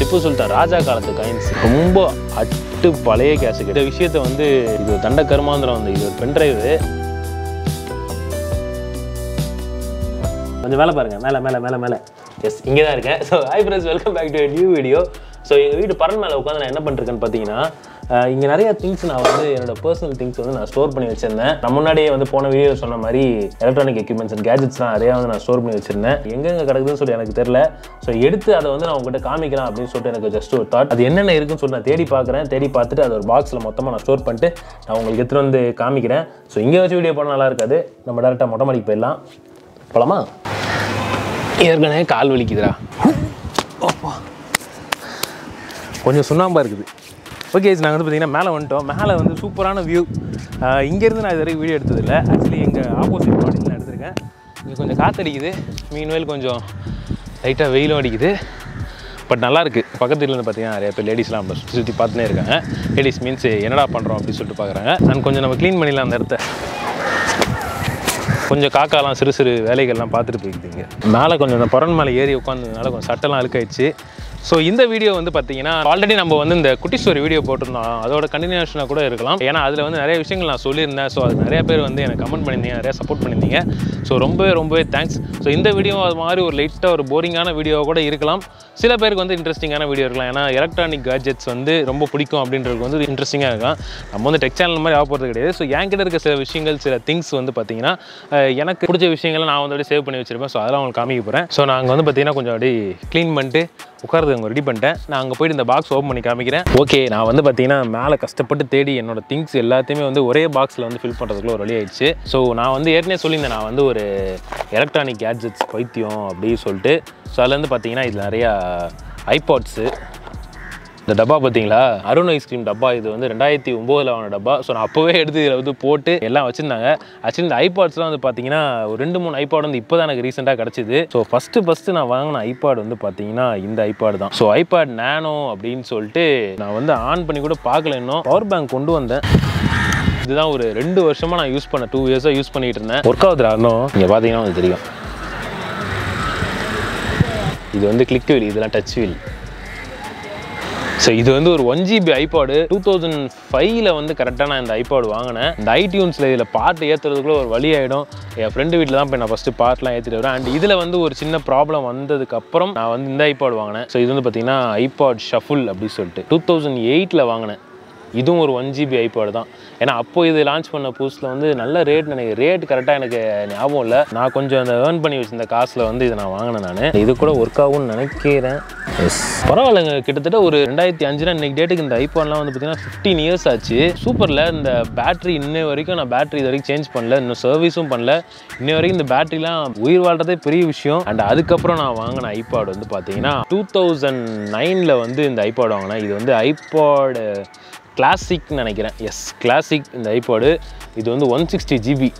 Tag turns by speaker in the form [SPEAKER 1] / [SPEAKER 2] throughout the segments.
[SPEAKER 1] திப்பு சுல்தான் ராஜா காலத்து காயின்ஸ் ரொம்ப அட்டு பழைய கேசட் இந்த விஷயத்த வந்து இது தண்ட கருமாந்திரம் வந்து இது ஒரு பென்ட்ரைவு கொஞ்சம் மேலே பாருங்க. மேலே மேலே மேலே மேலே. எஸ் இங்கே தான் இருக்கேன் so hi friends welcome back to new video so எங்கள் வீட்டு பரன் மேலே உட்காந்து நான் என்ன பண்ணிருக்கேன்னு பார்த்தீங்கன்னா இங்கே நிறைய திங்ஸ் நான் வந்து என்னோட பர்சனல் திங்ஸ் வந்து நான் ஸ்டோர் பண்ணி வச்சிருந்தேன். நான் முன்னாடியே வந்து போன வீடியோ சொன்ன மாதிரி எலக்ட்ரானிக் எக்யூப்மெண்ட்ஸ் அண்ட் கேஜெட்ஸ்லாம் நிறையா வந்து நான் ஸ்டோர் பண்ணி வச்சிருந்தேன். எங்கெங்கே கிடக்குதுன்னு சொல்லி எனக்கு தெரியல. ஸோ எடுத்து அதை வந்து நான் உங்ககிட்ட காமிக்கலாம் அப்படின்னு சொல்லிட்டு எனக்கு ஜஸ்ட் ஒரு தாட் அது என்னென்ன இருக்குன்னு சொல்லி நான் தேடி பார்க்குறேன். தேடி பார்த்துட்டு அது ஒரு பாக்ஸில் மொத்தமாக நான் ஸ்டோர் பண்ணிட்டு நான் உங்களுக்கு எடுத்துகிட்டு வந்து காமிக்கிறேன். ஸோ இங்கே வச்சு வீடியோ பண்ண நல்லா இருக்காது. நம்ம டேரெக்டாக மொட்டை மாடிக்கு போயிடலாம். போலாமா? ஏற்கனவே கால் வலிக்குதுடா. கொஞ்சம் சுண்ணாம்பா இருக்குது. ஓகே நாங்கள் வந்து பார்த்தீங்கன்னா மேலே வந்துட்டோம். மேலே வந்து சூப்பரான வியூ இங்கேருந்து நான் இது வரைக்கும் வீடியோ எடுத்ததில்லை. ஆக்சுவலி எங்கள் ஆப்போசிட் பாடியில் நான் எடுத்திருக்கேன். இங்கே கொஞ்சம் காற்றடிக்குது மீன்வேல் கொஞ்சம் லைட்டாக வெயிலும் அடிக்குது. பட் நல்லாயிருக்கு பக்கத்து வீட்டில் வந்து பார்த்தீங்கன்னா நிறைய பேர் லேடிஸ்லாம் சுற்றி சுற்றி பார்த்துனே இருக்காங்க. லேடிஸ் மீன்ஸ் என்னடா பண்ணுறோம் அப்படின்னு சொல்லிட்டு பார்க்குறாங்க அண்ட் கொஞ்சம் நம்ம க்ளீன் பண்ணிடலாம் அந்த இடத்த. கொஞ்சம் காக்காலாம் சிறு சிறு வேலைகள்லாம் பார்த்துட்டு போய்க்குதுங்க மேலே கொஞ்சம் இந்த பரன் மேலே ஏறி உட்காந்ததுனால கொஞ்சம் சட்டெல்லாம் அழுக்காயிடுச்சு. ஸோ இந்த வீடியோ வந்து பார்த்தீங்கன்னா ஆல்ரெடி நம்ம வந்து இந்த குட்டி ஸ்டோரி வீடியோ போட்டிருந்தோம். அதோட கண்டினியூஷனாக கூட இருக்கலாம். ஏன்னா அதில் வந்து நிறைய விஷயங்கள் நான் சொல்லியிருந்தேன். ஸோ அது நிறைய பேர் வந்து எனக்கு கமெண்ட் பண்ணியிருந்தீங்க நிறைய சப்போர்ட் பண்ணியிருந்தீங்க. ஸோ ரொம்பவே ரொம்பவே தேங்க்ஸ் ஸோ இந்த வீடியோ அது மாதிரி ஒரு லைட்டாக ஒரு போரிங்கான வீடியோ கூட இருக்கலாம். சில பேருக்கு வந்து இன்ட்ரெஸ்டிங்கான வீடியோ இருக்கலாம். ஏன்னா எலக்ட்ரானிக் கேஜெட்ஸ் வந்து ரொம்ப பிடிக்கும் அப்படின்றது வந்து இன்ட்ரெஸ்டிங்காக இருக்கும் நம்ம வந்து டெக் சேனல் மாதிரி ஆக போகிறது கிடையாது. ஸோ என்கிட்ட இருக்க சில விஷயங்கள் சில திங்ஸ் வந்து பார்த்தீங்கன்னா எனக்கு பிடிச்ச விஷயங்களை நான் வந்து அப்படியே சேவ் பண்ணி வச்சிருப்பேன். ஸோ அதெல்லாம் உங்களுக்கு காமிக்க போகிறேன் ஸோ நாங்கள் வந்து பார்த்தீங்கன்னா கொஞ்சம் அப்படியே க்ளீன் பண்ணிட்டு உட்காரது அங்கே ரெடி பண்ணிட்டேன். நான் அங்கே போயிட்டு இந்த பாக்ஸ் ஓப்பன் பண்ணி காமிக்கிறேன். ஓகே நான் வந்து பார்த்தீங்கன்னா மேலே கஷ்டப்பட்டு தேடி என்னோட திங்ஸ் எல்லாத்தையுமே வந்து ஒரே பாக்ஸில் வந்து ஃபில் பண்ணுறதுக்குள்ள ஒரு வழி ஆயிடுச்சு. ஸோ நான் வந்து ஏற்கனவே சொல்லியிருந்தேன் நான் வந்து ஒரு எலக்ட்ரானிக் கேட்ஜெட்ஸ் பைத்தியம் அப்படின்னு சொல்லிட்டு. ஸோ அதுலேருந்து பார்த்தீங்கன்னா இது நிறையா ஐபாட்ஸு இந்த டப்பா பார்த்தீங்களா? அருண் ஐஸ்கிரீம் டப்பா. இது வந்து ரெண்டாயிரத்தி ஒம்போதில் வாங்கின டப்பா. ஸோ நான் அப்போவே எடுத்து இதில் வந்து போட்டு எல்லாம் வச்சுருந்தாங்க. ஆக்சுவலி இந்த ஐபாட்ஸ்லாம் வந்து பார்த்தீங்கன்னா ஒரு ரெண்டு மூணு ஐபாட் வந்து இப்போ தான் எனக்கு ரீசெண்டாக கிடச்சிது. ஸோ ஃபஸ்ட்டு ஃபஸ்ட்டு நான் வாங்கின ஐபாட் வந்து பார்த்தீங்கன்னா இந்த ஐபாட் தான். ஸோ ஐபாட் நேனோ அப்படின்னு சொல்லிட்டு நான் வந்து ஆன் பண்ணி கூட பார்க்கல இன்னும். பவர் பேங்க் கொண்டு வந்தேன். இதுதான் ஒரு ரெண்டு வருஷமாக நான் யூஸ் பண்ண டூ இயர்ஸாக யூஸ் பண்ணிட்டு இருந்தேன். ஒர்க் ஆகுதுடா இன்னும் நீங்கள் பார்த்தீங்கன்னா உங்களுக்கு தெரியும். இது வந்து கிளிக் வீல் இதெல்லாம் டச் வீல் ஸோ இது வந்து ஒரு one GB iPod two thousand ஃபைவ்ல வந்து கரெக்டாக நான் இந்த ஐபாடு வாங்கினேன். இந்த ஐடியூன்ஸில் இதில் பாட்டு ஏற்றுறதுக்குள்ள ஒரு வழி ஆகிடும் என் ஃப்ரெண்டு வீட்டில் தான் போய் நான் ஃபஸ்ட்டு பாட்டெலாம் ஏற்றிட்டு வரேன் அண்ட் இதில் வந்து ஒரு சின்ன ப்ராப்ளம் வந்ததுக்கப்புறம் நான் வந்து இந்த ஐபாடு வாங்கினேன். ஸோ இது வந்து பார்த்தீங்கன்னா ஐபாட் ஷஃபுல் அப்படின்னு சொல்லிட்டு. டூ தௌசண்ட் எயிட்டில் வாங்கினேன். இதுவும் ஒரு ஒன் ஜிபி ஐபாடு தான். ஏன்னா அப்போ இது லான்ச் பண்ண புதுசில் வந்து நல்ல ரேட் எனக்கு ரேட் கரெக்டாக எனக்கு ஞாபகம் இல்லை. நான் கொஞ்சம் அந்த ஏர்ன் பண்ணி வச்சிருந்த காசில் வந்து இதை நான் வாங்கினேன் நான். இது கூட ஒர்க் ஆகும்னு நினைக்கிறேன். எஸ் பரவாயில்லைங்க. கிட்டத்தட்ட ஒரு ரெண்டாயிரத்தி அஞ்சுனா இன்னைக்கு டேட்டுக்கு இந்த ஐபான்லாம் வந்து பார்த்தீங்கன்னா ஃபிஃப்டீன் இயர்ஸ் ஆச்சு. சூப்பரில் இந்த பேட்டரி இன்னை வரைக்கும் நான் பேட்டரி இது வரைக்கும் சேஞ்ச் பண்ணல. இன்னும் சர்வீஸும் பண்ணல. இன்னை வரைக்கும் இந்த பேட்டரிலாம் உயிர் வாழ்றதே பெரிய விஷயம். அண்ட் அதுக்கப்புறம் நான் வாங்கின ஐபாட் வந்து பார்த்தீங்கன்னா டூ தௌசண்ட் நைனில் வந்து இந்த ஐபாட் வாங்கினேன். இது வந்து ஐபாடு கிளாசிக்னு நினைக்கிறேன். எஸ் கிளாசிக் இந்த ஐபாடு இது வந்து ஒன் சிக்ஸ்டி ஜிபி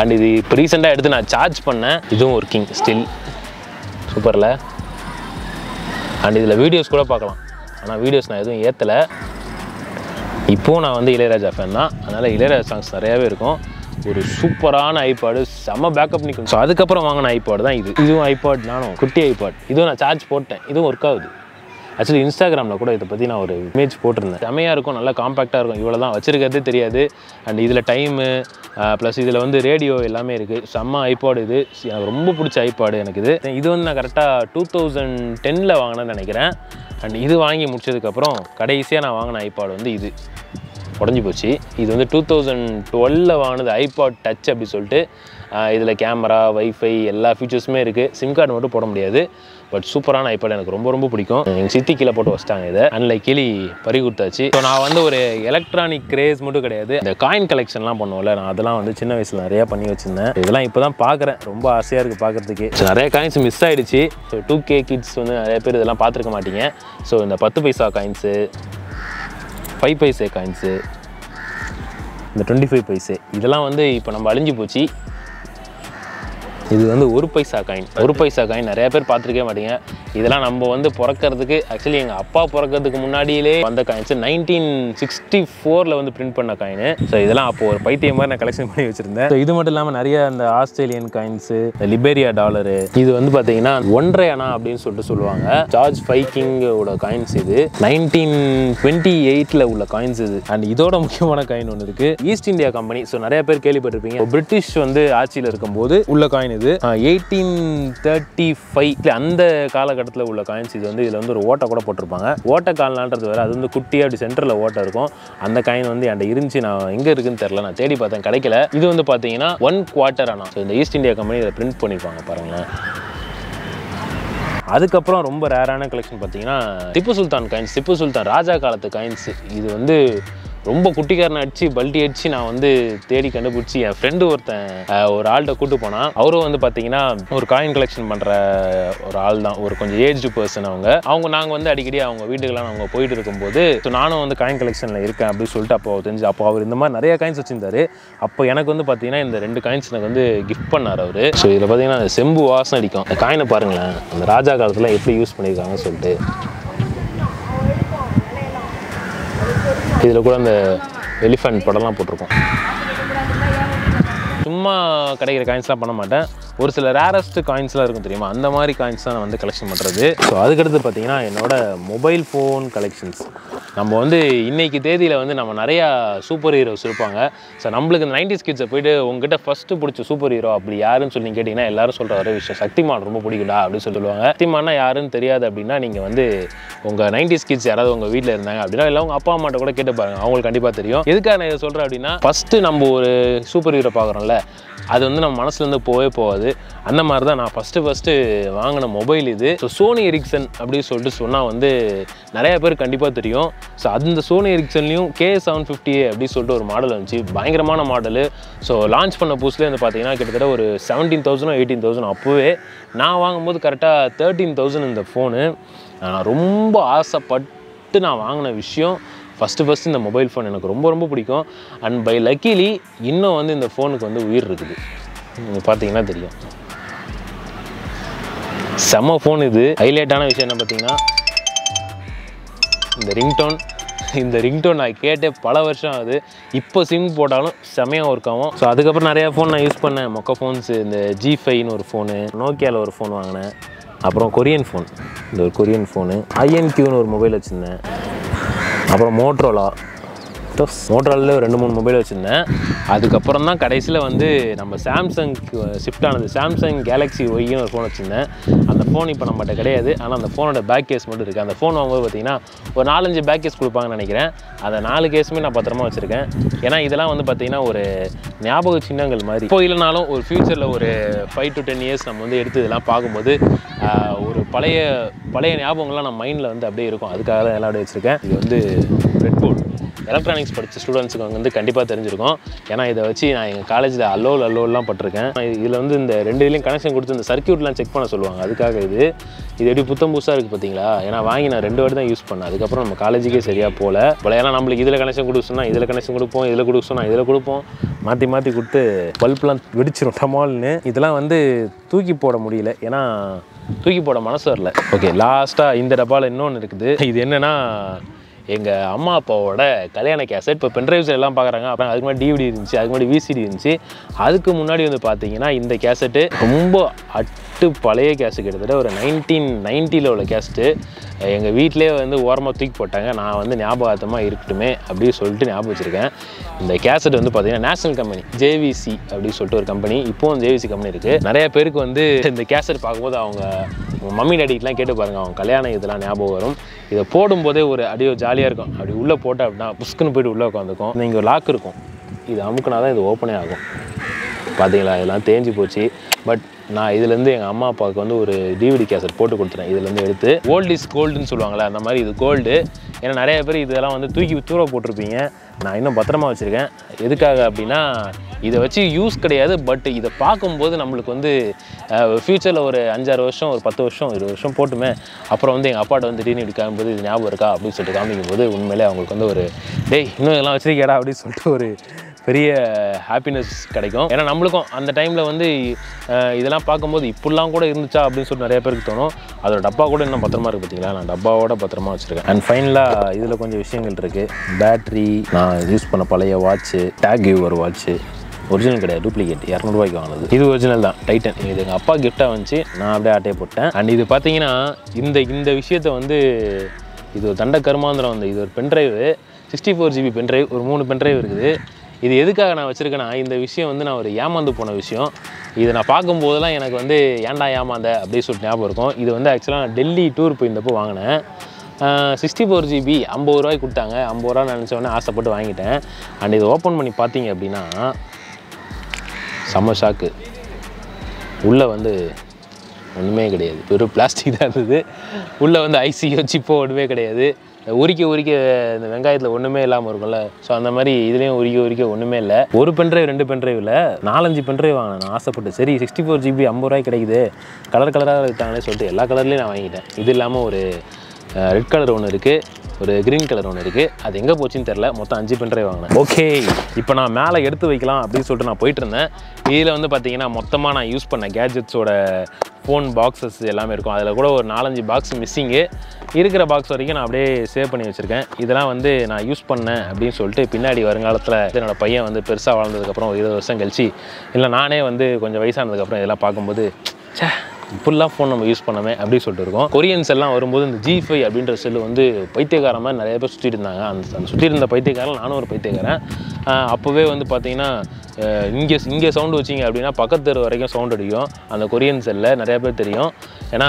[SPEAKER 1] அண்ட் இது இப்போ ரீசெண்டாக எடுத்து நான் சார்ஜ் பண்ணேன். இதுவும் ஒர்க்கிங் ஸ்டில் சூப்பரில் அண்ட் இதில் வீடியோஸ் கூட பார்க்கலாம். ஆனால் வீடியோஸ் நான் எதுவும் ஏற்றலை இப்போவும் நான் வந்து இளையராஜா ஃபேன் தான். அதனால் இளையராஜா சாங்ஸ் நிறையாவே இருக்கும். ஒரு சூப்பரான ஐபாடு செம்ம பேக்கப் நிற்கும் ஸோ அதுக்கப்புறம் வாங்கின ஐபாடு தான் இது. இதுவும் ஐபாட் நானும். குட்டி ஐபாட் இதுவும் நான் சார்ஜ் போட்டேன். இதுவும் ஒர்க் ஆகுது. ஆக்சுவலி இன்ஸ்டாகிராமில் கூட இதை பற்றி நான் ஒரு இமேஜ் போட்டிருந்தேன். செமையாக இருக்கும் நல்லா காம்பேக்டாக இருக்கும். இவ்வளோ தான் வச்சுருக்கிறதே தெரியாது. அண்ட் இதில் டைமு ப்ளஸ் இதில் வந்து ரேடியோ எல்லாமே இருக்குது செம்ம ஐபாடு இது. எனக்கு ரொம்ப பிடிச்ச ஐபாடு எனக்கு இது. இது வந்து நான் கரெக்டாக டூ தௌசண்ட் டெனில் வாங்கினேன்னு நினைக்கிறேன். அண்ட் இது வாங்கி முடிச்சதுக்கப்புறம் கடைசியாக நான் வாங்கின ஐபாடு வந்து இது. உடஞ்சி போச்சு. இது வந்து டூ தௌசண்ட் டுவெலில் வாங்கினது ஐபாட் டச் அப்படி சொல்லிட்டு. இதில் கேமரா வைஃபை எல்லா ஃபீச்சர்ஸுமே இருக்குது சிம் கார்டு மட்டும் போட முடியாது. பட் சூப்பரான ஐபேட் எனக்கு ரொம்ப ரொம்ப பிடிக்கும். எங்கள் சித்தி கீழே போட்டு வச்சிட்டாங்க இதை. அன்லைக் கிளி பறி கொடுத்தாச்சு. ஸோ நான் வந்து ஒரு எலக்ட்ரானிக் கிரேஸ் மட்டும் கிடையாது. இந்த காயின் கலெக்ஷன்லாம் பண்ணுவோம்ல நான் அதெல்லாம் வந்து சின்ன வயசில் நிறையா பண்ணி வச்சுருந்தேன். இதெல்லாம் இப்போ தான் பார்க்குறேன். ரொம்ப ஆசையாக இருக்குது பார்க்குறதுக்கு. ஸோ நிறைய காயின்ஸ் மிஸ் ஆகிடுச்சு ஸோ டூ கே கிட்ஸ் வந்து நிறைய பேர் இதெல்லாம் பார்த்துருக்க மாட்டீங்க. ஸோ இந்த பத்து paisa coins five paise coins இந்த டுவெண்ட்டி ஃபைவ் பைசே இதெல்லாம் வந்து இப்போ நம்ம அழிஞ்சு போச்சு. இது வந்து ஒரு பைசா காயின் ஒரு பைசா காயின் நிறைய பேர் பார்த்துருக்கே மாட்டீங்க. இதெல்லாம் நம்ம வந்து பிறக்கிறதுக்கு ஆக்சுவலி எங்கள் அப்பா பிறக்கிறதுக்கு முன்னாடியிலே வந்த காயின்ஸ் நைன்டீன் சிக்ஸ்டி ஃபோரில் வந்து பிரிண்ட் பண்ண காயின் ஸோ இதெல்லாம் அப்போ ஒரு பைத்தியம் மாதிரி நான் கலெக்ஷன் பண்ணி வச்சிருந்தேன். ஸோ இது மட்டும் இல்லாமல் நிறைய அந்த ஆஸ்திரேலியன் காயின்ஸு லிபேரியா டாலரு இது வந்து பார்த்தீங்கன்னா ஒன்றரை அணா அப்படின்னு சொல்லிட்டு சொல்லுவாங்க. ஜார்ஜ் ஃபைக்கிங்கோட காயின்ஸ் இது. நைன்டீன் டுவெண்ட்டி எயிட்டில் உள்ள காயின்ஸ் இது. அண்ட் இதோட முக்கியமான காயின் ஒன்று இருக்குது ஈஸ்ட் இந்தியா கம்பெனி ஸோ நிறைய பேர் கேள்விப்பட்டிருப்பீங்க. பிரிட்டிஷ் வந்து ஆட்சியில் இருக்கும்போது உள்ள காயின் இது. எயிட்டீன் தேர்ட்டி ஃபைவ் அந்த காலகட்டத்தில் உள்ள காயின்ஸ் இது வந்து இதில் வந்து ஒரு ஓட்டை கூட போட்டிருப்பாங்க. ஓட்டை கால்னான்றது வேறு அது வந்து குட்டியாக அப்படி சென்டரில் ஓட்டை இருக்கும். அந்த காயின் வந்து என்கிட்ட இருந்துச்சு நான் எங்கே இருக்குன்னு தெரில நான் தேடி பார்த்தேன் கிடைக்கல. இது வந்து பார்த்தீங்கன்னா ஒன் குவார்ட்டர் ஆனால் ஸோ இந்த ஈஸ்ட் இந்தியா கம்பெனி இதை பிரிண்ட் பண்ணியிருப்பாங்க பாருங்களேன். அதுக்கப்புறம் ரொம்ப ரேரான கலெக்ஷன் பார்த்தீங்கன்னா திப்பு சுல்தான் காயின்ஸ் திப்பு சுல்தான் ராஜா காலத்து காயின்ஸ் இது வந்து ரொம்ப குட்டிக்காரனை அடிச்சு பல்ட்டி அடிச்சு நான் வந்து தேடி கண்டுபிடிச்சி என் ஃப்ரெண்டு ஒருத்தன் ஒரு ஆள்கிட்ட கூட்டு போனான். அவரும் வந்து பார்த்தீங்கன்னா ஒரு காயின் கலெக்ஷன் பண்ணுற ஒரு ஆள் தான். ஒரு கொஞ்சம் ஏஜ்டு பர்சன் அவங்க. அவங்க நாங்கள் வந்து அடிக்கடி அவங்க வீட்டுக்கெல்லாம் அவங்க போயிட்டு இருக்கும்போது ஸோ நானும் வந்து காயின் கலெக்ஷனில் இருக்கேன் அப்படின்னு சொல்லிட்டு அப்போ தெரிஞ்சு அப்போ அவர் இந்த மாதிரி நிறைய காயின்ஸ் வச்சிருந்தாரு. அப்போ எனக்கு வந்து பார்த்தீங்கன்னா இந்த ரெண்டு காயின்ஸ் எனக்கு வந்து கிஃப்ட் பண்ணார் அவர். ஸோ இதில் பார்த்தீங்கன்னா அந்த செம்பு வாசம் அடிக்கும். அந்த காயினை பாருங்களேன். அந்த ராஜா காலத்தில் எப்படி யூஸ் பண்ணியிருக்காங்கன்னு சொல்லிட்டு. இதில் கூட அந்த எலிஃபண்ட் படம்லாம் போட்டிருக்கோம். சும்மா கிடைக்கிற காயின்ஸ்லாம் பண்ண மாட்டேன். ஒரு சில ரேரஸ்ட் காயின்ஸ்லாம் இருக்கும் தெரியுமா? அந்த மாதிரி காயின்ஸ் தான் நான் வந்து கலெக்ஷன் பண்ணுறது ஸோ அதுக்கடுத்து பார்த்தீங்கன்னா என்னோட மொபைல் ஃபோன் கலெக்ஷன்ஸ் நம்ம வந்து இன்றைக்கி தேதியில் வந்து நம்ம நிறையா சூப்பர் ஹீரோஸ் இருப்பாங்க. ஸோ நம்மளுக்கு இந்த நைன்டிஸ் கிட்ஸை போயிட்டு உங்ககிட்ட ஃபஸ்ட்டு பிடிச்ச சூப்பர் ஹீரோ அப்படி யாருன்னு சொல்லி கேட்டிங்கன்னா எல்லாரும் சொல்கிற ஒரே விஷயம் சக்திமான் ரொம்ப பிடிக்கும்டா அப்படின்னு சொல்லுவாங்க. சக்திமானா யாருன்னு தெரியாது அப்படின்னா நீங்கள் வந்து உங்கள் நைன்டிஸ் கிட்ஸ் யாராவது உங்கள் வீட்டில் இருந்தாங்க அப்படின்னா இல்லை உங்கள் அப்பா அம்மாட்ட கூட கேட்டு பாருங்க. அவங்களுக்கு கண்டிப்பாக தெரியும். எதுக்காக நான் இதை சொல்கிறேன் அப்படின்னா ஃபஸ்ட்டு நம்ம ஒரு சூப்பர் ஹீரோ பார்க்குறோம்ல அது வந்து நம்ம மனசுலேருந்து போவே போகாது. அந்த மாதிரி தான் நான் ஃபஸ்ட்டு ஃபஸ்ட்டு வாங்கின மொபைல் இது. ஸோ சோனி எரிக்சன் அப்படின்னு சொல்லிட்டு சொன்னால் வந்து நிறைய பேர் கண்டிப்பாக தெரியும். ஸோ அந்த சோனி எரிக்சன்லையும் கே செவன் ஃபிஃப்டி அப்படின்னு சொல்லிட்டு ஒரு மாடல் வந்துச்சு. பயங்கரமான மாடலு ஸோ லான்ச் பண்ண புதுசுலேயே வந்து பார்த்தீங்கன்னா கிட்டத்தட்ட ஒரு செவன்டீன் தௌசண்ட் எயிட்டீன் தௌசண்ட் அப்போவே நான் வாங்கும்போது கரெக்டாக தேர்ட்டீன் தௌசண்ட் இந்த ஃபோனு நான் ரொம்ப ஆசைப்பட்டு நான் வாங்கின விஷயம் ஃபஸ்ட்டு ஃபஸ்ட்டு இந்த மொபைல் ஃபோன் எனக்கு ரொம்ப ரொம்ப பிடிக்கும். அண்ட் பை லக்கிலி இன்னும் வந்து இந்த ஃபோனுக்கு வந்து உயிர் இருக்குது. நீங்கள் பார்த்தீங்கன்னா தெரியும். செம்ம ஃபோன் இது. ஹைலைட்டான விஷயம் என்ன பார்த்தீங்கன்னா இந்த ரிங்டோன் இந்த ரிங்டோன் நான் கேட்டே பல வருஷம் ஆகுது. இப்போ சிம் போட்டாலும் செமையாக ஒர்க் ஆகும். ஸோ அதுக்கப்புறம் நிறையா ஃபோன் நான் யூஸ் பண்ணேன். மொக்க ஃபோன்ஸு இந்த ஜி ஃபைன்னு ஒரு ஃபோனு நோக்கியாவில் ஒரு ஃபோன் வாங்கினேன். அப்புறம் கொரியன் ஃபோன். இந்த ஒரு கொரியன் ஃபோனு ஐஎன்கியூன்னு ஒரு மொபைல் வச்சுருந்தேன். அப்புறம் மோட்ரோலா மோட்ரோலாவில் ஒரு ரெண்டு மூணு மொபைல் வச்சுருந்தேன். அதுக்கப்புறம் தான் கடைசியில் வந்து நம்ம சாம்சங்க்கு ஷிஃப்ட் ஆனது. சாம்சங் கேலக்ஸி ஒய்னு ஒரு ஃபோன் வச்சுருந்தேன். அந்த ஃபோன் இப்போ நம்மகிட்ட கிடையாது. ஆனால் அந்த ஃபோனோட பேக் கேஸ் மட்டும் இருக்குது அந்த ஃபோன் வாங்கும்போது பார்த்தீங்கன்னா ஒரு நாலஞ்சு பேக் கேஸ் கொடுப்பாங்கன்னு நினைக்கிறேன். அந்த நாலு கேஸுமே நான் பத்திரமா வச்சுருக்கேன். ஏன்னா இதெல்லாம் வந்து பார்த்தீங்கன்னா ஒரு ஞாபக சின்னங்கள் மாதிரி. இப்போ இல்லைனாலும் ஒரு ஃப்யூச்சரில் ஒரு ஃபைவ் டு டென் இயர்ஸ் நம்ம வந்து எடுத்து இதெல்லாம் பார்க்கும்போது ஒரு பழைய பழைய ஞாபகங்கள்லாம் நம்ம மைண்டில் வந்து அப்படியே இருக்கும். அதுக்காக தான் எல்லாம் அப்படியே வச்சுருக்கேன். இது வந்து ரெட் போர்ட் எலக்ட்ரானிக்ஸ் படித்த ஸ்டூடெண்ட்ஸுக்கு வந்து கண்டிப்பாக தெரிஞ்சிருக்கும். ஏன்னா இதை வச்சு நான் எங்கள் காலேஜில் அல்லோல் அல்லோல்லாம் பட்டிருக்கேன். இதில் வந்து இந்த ரெண்டு இதுலேயும் கனெக்ஷன் கொடுத்து இந்த சர்க்யூட்லாம் செக் பண்ண சொல்லுவாங்க. அதுக்காக இது. இது எப்படி புத்தம் புதுசாக இருக்குது பார்த்தீங்களா ஏன்னா வாங்கி நான் ரெண்டு வாட்டி தான் யூஸ் பண்ணேன். அதுக்கப்புறம் நம்ம காலேஜுக்கே சரியாக போகல பல ஏன்னா நம்மளுக்கு இதில் கனெக்ஷன் கொடுக்க சொன்னால் இதில் கனெக்ஷன் கொடுப்போம் இதில் கொடுக்க சொன்னால் இதில் கொடுப்போம். மாற்றி மாற்றி கொடுத்து பல்ப்லாம் வெடிச்சிரும் டமால்னு. இதெல்லாம் வந்து தூக்கி போட முடியல. ஏன்னா தூக்கி போட மனசு வரல. ஓகே லாஸ்ட்டாக இந்த டப்பாவில் இன்னொன்று இருக்குது. இது என்னென்னா எங்கள் அம்மா அப்பாவோட கல்யாண கேசட் இப்போ பென்ட்ரைவ்ஸ் எல்லாம் பார்க்குறாங்க அப்புறம் அதுக்கு முன்னாடி டிவிடி இருந்துச்சு அதுக்கு முன்னாடி விசிடி இருந்துச்சு. அதுக்கு முன்னாடி வந்து பார்த்தீங்கன்னா இந்த கேசட்டு ரொம்ப அட்டு பழைய கேசட் கிட்டத்தட்ட ஒரு நைன்டீன் நைன்ட்டியில் உள்ள கேசட்டு எங்கள் வீட்டிலே வந்து ஓரமாக தூக்கி போட்டாங்க. நான் வந்து ஞாபகார்த்தமாக இருக்கட்டுமே அப்படின்னு சொல்லிட்டு ஞாபகம் வச்சுருக்கேன். இந்த கேசட் வந்து பார்த்தீங்கன்னா நேஷனல் கம்பெனி ஜேவிசி அப்படின்னு சொல்லிட்டு ஒரு கம்பெனி இப்போவும் ஜேவிசி கம்பெனி இருக்குது நிறைய பேருக்கு வந்து இந்த கேசட் பார்க்கும்போது அவங்க உங்கள் மம்மி டேடிக்கெலாம் கேட்டு பாருங்கள் அவங்க கல்யாணம் இதெல்லாம் ஞாபகம் வரும். இதை போடும்போதே ஒரு அடியோ ஜாலியாக இருக்கும். அப்படி உள்ளே போட்டால் அப்படின்னா புஸ்க்குன்னு போயிட்டு உள்ளே உட்காந்துக்கும். இங்கே லாக் இருக்கும். இது அமுக்குனா தான் இது ஓப்பனே ஆகும். பார்த்தீங்களா இதெல்லாம் தேஞ்சு போச்சு. பட் நான் இதுலேருந்து எங்கள் அம்மா அப்பாவுக்கு வந்து ஒரு டிவிடி கேசட் போட்டு கொடுத்துறேன் இதுலேருந்து எடுத்து. கோல்டு இஸ் கோல்டுன்னு சொல்லுவாங்களே அந்த மாதிரி இது கோல்டு ஏன்னா நிறைய பேர் இதெல்லாம் வந்து தூக்கி தூர போட்டிருப்பீங்க. நான் இன்னும் பத்திரமா வச்சுருக்கேன். எதுக்காக அப்படின்னா இதை வச்சு யூஸ் கிடையாது பட் இதை பார்க்கும்போது நம்மளுக்கு வந்து ஃப்யூச்சரில் ஒரு அஞ்சாறு வருஷம் ஒரு பத்து வருஷம் இருபது வருஷம் போட்டுமே அப்புறம் வந்து எங்கள் அப்பாட்ட வந்து திடீர்னு இப்படி காமிக்கும்போது இது ஞாபகம் இருக்கா அப்படின்னு சொல்லிட்டு காமிக்கும் போது உண்மையிலே அவங்களுக்கு வந்து ஒரு டேய் இன்னும் இதெல்லாம் வச்சிருக்கேடா அப்படின்னு சொல்லிட்டு ஒரு பெரிய ஹாப்பினஸ் கிடைக்கும். ஏன்னா நம்மளுக்கும் அந்த டைமில் வந்து இதெல்லாம் பார்க்கும்போது இப்படிலாம் கூட இருந்துச்சா அப்படின்னு சொல்லிட்டு நிறைய பேருக்கு தோணும். அதோட டப்பா கூட இன்னும் பத்திரமா இருக்குது பார்த்தீங்களா நான் டப்பாவோட பத்திரமா வச்சுருக்கேன். அண்ட் ஃபைனலாக இதில் கொஞ்சம் விஷயங்கள் இருக்குது பேட்ரி நான் யூஸ் பண்ண பழைய watch Tag Heuer watch original கிடையாது டூப்ளிகேட் இரநூறுவாய்க்கு வாங்கினது. இது ஒரிஜினல் தான் டைட்டன் இது எங்கள் அப்பா கிஃப்டாக வந்துச்சு. நான் அப்படியே ஆட்டையை போட்டேன். அண்ட் இது பார்த்தீங்கன்னா இந்த இந்த விஷயத்தை வந்து இது ஒரு தண்ட கருமாந்திரம் வந்து இது ஒரு pen drive sixty four GB pen drive ஒரு மூணு பென்ட்ரைவ் இருக்குது. இது எதுக்காக நான் வச்சுருக்கேன்னா இந்த விஷயம் வந்து நான் ஒரு ஏமாந்து போன விஷயம். இதை நான் பார்க்கும்போதெல்லாம் எனக்கு வந்து ஏன்டா ஏமாந்த? அப்படின்னு சொல்லிட்டு ஞாபகம் இருக்கும். இது வந்து ஆக்சுவலாக நான் டெல்லி டூர் போயிருந்தப்போ வாங்கினேன். சிக்ஸ்டி ஃபோர் ஜிபி ஐம்பது ரூபாய்க்கு கொடுத்தாங்க. ஐம்பது ரூபா நினச்சோடனே ஆசைப்பட்டு வாங்கிட்டேன். அண்ட் இதை ஓப்பன் பண்ணி பார்த்தீங்க அப்படின்னா செம்ம ஷாக்கு உள்ளே வந்து ஒன்றுமே கிடையாது. வெறும் பிளாஸ்டிக் தான் இருந்தது. உள்ளே வந்து ஐசியோ சிப்போ ஒன்றுமே கிடையாது. உரிக்க உரிக்க இந்த வெங்காயத்தில் ஒன்றுமே இல்லாமல் இருக்கும்ல. ஸோ அந்த மாதிரி இதுலேயும் உரிக்க உரிக்க ஒன்றுமே இல்லை. ஒரு பென்ட்ரைவ் ரெண்டு பென்ட்ரைவ் இல்லை நாலஞ்சு பென்ட்ரைவ் வாங்கினேன் நான் ஆசைப்பட்டு. சரி சிக்ஸ்டி ஃபோர் ஜிபி ஐம்பது ரூபாய் கிடைக்குது. கலர் கலராக இருக்காங்களே சொல்லிட்டு எல்லா கலர்லேயும் நான் வாங்கிட்டேன். இது இல்லாமல் ஒரு ரெட் கலர் ஒன்று இருக்குது ஒரு க்ரீன் கலர் ஒன்று இருக்குது அது எங்கே போச்சுன்னு தெரில மொத்தம் அஞ்சு பென்ட்ரைவ் வாங்கினேன். ஓகே. இப்போ நான் மேலே எடுத்து வைக்கலாம் அப்படின்னு சொல்லிட்டு நான் போயிட்டு இருந்தேன். இதில் வந்து பார்த்தீங்கன்னா மொத்தமாக நான் யூஸ் பண்ண கேஜெட்ஸோட ஃபோன் பாக்ஸஸ் எல்லாமே இருக்கும். அதில் கூட ஒரு நாலஞ்சு பாக்ஸ் மிஸ்ஸிங்கு இருக்கிற பாக்ஸ் வரைக்கும் நான் அப்படியே சேவ் பண்ணி வச்சுருக்கேன். இதெல்லாம் வந்து நான் யூஸ் பண்ணேன் அப்படின்னு சொல்லிட்டு பின்னாடி வருங்காலத்தில் என்னோட பையன் வந்து பெருசாக வளர்ந்ததுக்கப்புறம் இருபது வருஷம் கழிச்சு இல்லை நானே வந்து கொஞ்சம் வயசானதுக்கப்புறம் இதெல்லாம் பார்க்கும்போது ச்சே ஃபுல்லாக ஃபோன் நம்ம யூஸ் பண்ணமே அப்படின்னு சொல்லிட்டு இருக்கோம். கொரியன்ஸ் எல்லாம் வரும்போது இந்த ஜி ஃபைவ் அப்படின்ற செல்லு வந்து பைத்தியக்கார மாதிரி நிறைய பேர் சுற்றிட்டு இருந்தாங்க. அந்த சுற்றி இருந்த பைத்தியக்காரன் நானும் ஒரு பைத்தியக்காரன். அப்போவே வந்து பார்த்தீங்கன்னா இங்கே இங்கே சவுண்டு வச்சிங்க அப்படின்னா பக்கத்து தெரு வரைக்கும் சவுண்ட் அடிக்கும். அந்த கொரியன் செல்லில் நிறையா பேர் தெரியும். ஏன்னா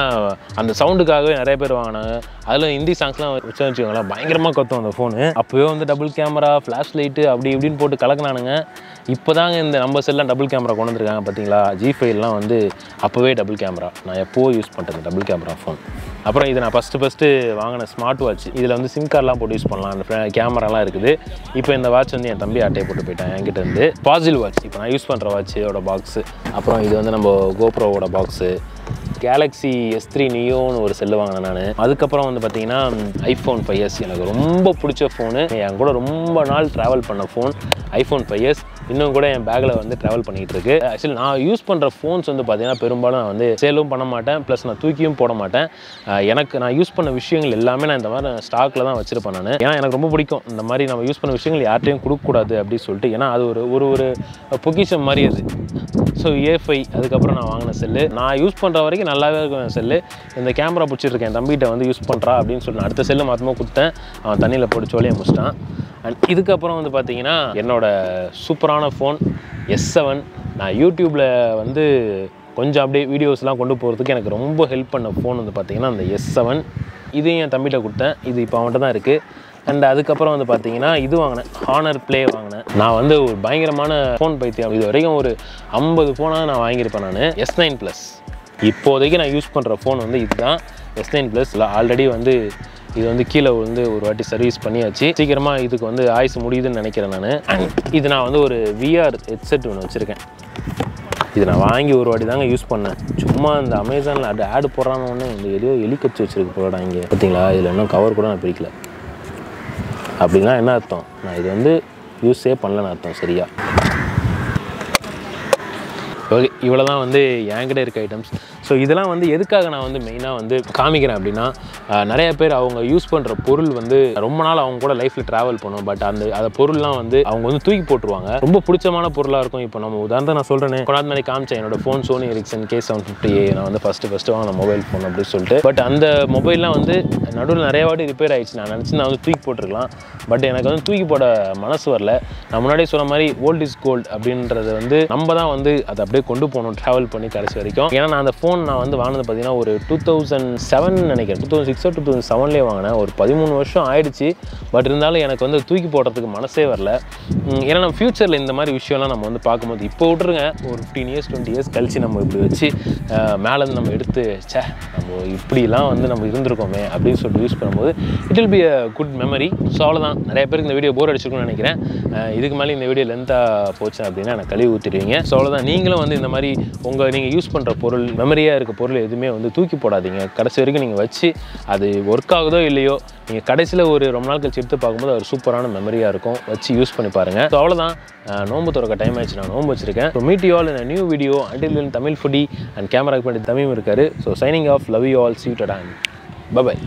[SPEAKER 1] அந்த சவுண்டுக்காகவே நிறைய பேர் வாங்கினாங்க. அதில் ஹிந்தி சாங்ஸ்லாம் வச்சு வச்சுக்கோங்களேன் பயங்கரமாக கத்தும் அந்த ஃபோனு அப்போவே வந்து டபுள் கேமரா ஃப்ளாஷ் லைட்டு அப்படி இப்படின்னு போட்டு கலக்கினானுங்க. இப்போ தாங்க இந்த நம்ம செல்லாம் டபுள் கேமரா கொண்டு வந்திருக்காங்க பார்த்தீங்களா ஜி ஃபைவ்லாம் வந்து அப்போவே டபுள் கேமரா நான் எப்போது யூஸ் பண்ணுறது டபுள் கேமரா ஃபோன் அப்புறம் இது நான் ஃபஸ்ட்டு ஃபஸ்ட்டு வாங்கின ஸ்மார்ட் வாட்ச் இதில் வந்து சிம் கார்டெலாம் போட்டு யூஸ் பண்ணலாம். அந்த கேமராலாம் இருக்குது. இப்போ இந்த வாட்ச் வந்து என் தம்பி அட்டையை போட்டு போயிட்டேன். என்கிட்ட இருந்து பாசில் வாட்ச் இப்போ நான் யூஸ் பண்ணுற வாட்சோட பாக்ஸு அப்புறம் இது வந்து நம்ம கோப்ரோவோட பாக்ஸு கேலக்ஸி எஸ் த்ரீ நியோன்னு ஒரு செல்லு வாங்கினேன் நான். அதுக்கப்புறம் வந்து பார்த்தீங்கன்னா ஐஃபோன் ஃபைவ் எஸ் எனக்கு ரொம்ப பிடிச்ச ஃபோனு என் கூட ரொம்ப நாள் ட்ராவல் பண்ண ஃபோன் ஐஃபோன் ஃபைவ் எஸ் இன்னும் கூட என் பேக்கில் வந்து ட்ராவல் பண்ணிகிட்டு இருக்கு ஆக்சுவலி நான் யூஸ் பண்ணுற ஃபோன்ஸ் வந்து பார்த்தீங்கன்னா பெரும்பாலும் நான் வந்து சேலும் பண்ண மாட்டேன். ப்ளஸ் நான் தூக்கியும் போட மாட்டேன். எனக்கு நான் யூஸ் பண்ண விஷயங்கள் எல்லாமே நான் இந்த மாதிரி ஸ்டாக்கில் தான் வச்சிருப்பேன் நான். ஏன்னா எனக்கு ரொம்ப பிடிக்கும். இந்த மாதிரி நம்ம யூஸ் பண்ண விஷயங்கள் யார்ட்டையும் கொடுக்கக்கூடாது அப்படின்னு சொல்லிட்டு. ஏன்னா அது ஒரு ஒரு ஒரு பொக்கிஷம் மாதிரி அது. ஸோ ஏஃபை அதுக்கப்புறம் நான் வாங்கின செல்லு நான் யூஸ் பண்ணுற வரைக்கும் நல்லாவே இருக்கும் செல்லு இந்த கேமரா பிடிச்சிருக்கேன் தம்பிகிட்ட வந்து யூஸ் பண்ணுறா அப்படின்னு சொல்லி நான் அடுத்த செல்லு மாற்றமாக கொடுத்தேன். அவன் தண்ணியில் போட்டு முடிச்சிட்டான். அண்ட் இதுக்கப்புறம் வந்து பார்த்தீங்கன்னா என்னோட சூப்பரான ஃபோன் எஸ் செவன் நான் யூடியூப்பில் வந்து கொஞ்சம் அப்படியே வீடியோஸ்லாம் கொண்டு போகிறதுக்கு எனக்கு ரொம்ப ஹெல்ப் பண்ண ஃபோன் வந்து பார்த்திங்கன்னா அந்த எஸ் செவன் இதையும் என் தம்பிகிட்ட கொடுத்தேன். இது இப்போ அவன்கிட்ட தான் இருக்குது அண்ட் அதுக்கப்புறம் வந்து பார்த்தீங்கன்னா இது வாங்கினேன். ஹானர் ப்ளே வாங்கினேன். நான் வந்து ஒரு பயங்கரமான ஃபோன் பைத்தியம். இது வரைக்கும் ஒரு ஐம்பது ஃபோனாக நான் வாங்கியிருப்பேன் நான். எஸ் நைன் ப்ளஸ் இப்போதைக்கு நான் யூஸ் பண்ணுற ஃபோன் வந்து இதுதான். எஸ் நைன் ப்ளஸ் ஆல்ரெடி வந்து இது வந்து கீழே வந்து ஒரு வாட்டி சர்வீஸ் பண்ணியாச்சு. சீக்கிரமாக இதுக்கு வந்து ஆயுசு முடியுதுன்னு நினைக்கிறேன் நான். இது நான் வந்து ஒரு விஆர் ஹெட்செட் ஒன்று வச்சுருக்கேன். இது நான் வாங்கி ஒரு வாட்டி தாங்க யூஸ் பண்ணேன். சும்மா இந்த அமேசானில் அது ஆடு போடுறானோடனே இந்த எதையோ எலி கச்சி வச்சிருக்கு போடா இங்கே. பார்த்தீங்களா இதில் இன்னும் கவர் கூட நான் பிரிக்கல அப்படின்னா என்ன அர்த்தம்? நான் இது வந்து யூஸே பண்ணலன்னு அர்த்தம் சரியா? ஓகே இவ்வளோ தான் வந்து என்கிட்ட இருக்க ஐட்டம்ஸ் ஸோ இதெல்லாம் வந்து எதுக்காக நான் வந்து மெயினாக வந்து காமிக்கிறேன் அப்படின்னா நிறைய பேர் அவங்க யூஸ் பண்ணுற பொருள் வந்து ரொம்ப நாள் அவங்க கூட லைஃப்பில் ட்ராவல் பண்ணும். பட் அந்த அந்த பொருள்லாம் வந்து அவங்க வந்து தூக்கி போட்டுருவாங்க. ரொம்ப பிடிச்சமான பொருளாக இருக்கும். இப்போ நம்ம உதாரணம் நான் சொல்கிறேன் கொண்டாந்து மாதிரி காமிச்சேன். என்னோட phone Sony Ericsson K seven fifty A நான் வந்து ஃபஸ்ட்டு ஃபஸ்ட்டு வாங்கின மொபைல் ஃபோன் அப்படின்னு சொல்லிட்டு. பட் அந்த மொபைல்லாம் வந்து நடுவில் நிறைய வாட்டி ரிப்பேர் ஆயிடுச்சு. நான் நினச்சி நான் வந்து தூக்கி போட்டிருக்கலாம். பட் எனக்கு வந்து தூக்கி போட மனசு வரல. நான் முன்னாடியே சொன்ன மாதிரி ஓல்ட் இஸ் கோல்ட் அப்படின்றது வந்து நம்ம தான் வந்து அதை அப்படியே கொண்டு போகணும் ட்ராவல் பண்ணி கடைசி வரைக்கும். ஏன்னா நான் அந்த ஃபோன் நான் வந்து வாங்கினது பார்த்தீங்கன்னா ஒரு டூ தௌசண்ட் செவன் நினைக்கிறேன். டூ தௌசண்ட் சிக்ஸோ டூ தௌசண்ட் செவன்லேயே வாங்கினேன். ஒரு பதிமூணு வருஷம் ஆயிடுச்சு. பட் இருந்தாலும் எனக்கு வந்து தூக்கி போடுறதுக்கு மனசே வரல. ஏன்னா நம்ம ஃப்யூச்சரில் இந்த மாதிரி விஷயம்லாம் நம்ம வந்து பார்க்கும்போது இப்போ விட்ருங்க ஒரு ஃபிஃப்டீன் இயர்ஸ் டுவெண்ட்டி இயர்ஸ் கழிச்சு நம்ம இப்படி வச்சு மேலேருந்து நம்ம எடுத்து சே நம்ம இப்படிலாம் வந்து நம்ம இருந்திருக்கோமே அப்படின்னு சொல்லிட்டு யூஸ் பண்ணும்போது it will be a good memory so அவ்வளோதான் நிறைய பேருக்கு இந்த வீடியோ போர் அடிச்சிருக்கும்னு நினைக்கிறேன். இதுக்கு மேலே இந்த வீடியோ லென்த்தாக போச்சு அப்படின்னா எனக்கு கழுவி ஊற்றிடுவீங்க ஸோ அவ்வளோதான் நீங்களும் வந்து இந்த மாதிரி உங்கள் நீங்கள் யூஸ் பண்ணுற பொருள் மெமரியை ஃப்ரீயாக இருக்க பொருள் எதுவுமே வந்து தூக்கி போடாதீங்க. கடைசி வரைக்கும் நீங்கள் வச்சு அது ஒர்க் ஆகுதோ இல்லையோ நீங்கள் கடைசியில் ஒரு ரொம்ப நாள் கழிச்சு எடுத்து பார்க்கும்போது ஒரு சூப்பரான மெமரியாக இருக்கும். வச்சு யூஸ் பண்ணி பாருங்கள் ஸோ அவ்வளோதான் நோம்பு நோன்பு திறக்க டைம் ஆயிடுச்சு. நான் நோன்பு வச்சிருக்கேன். So meet you all in new video until Tamil foodie and கேமராக்கு பண்ணி தமிழும் இருக்காரு. So signing off love you all seated and bye bye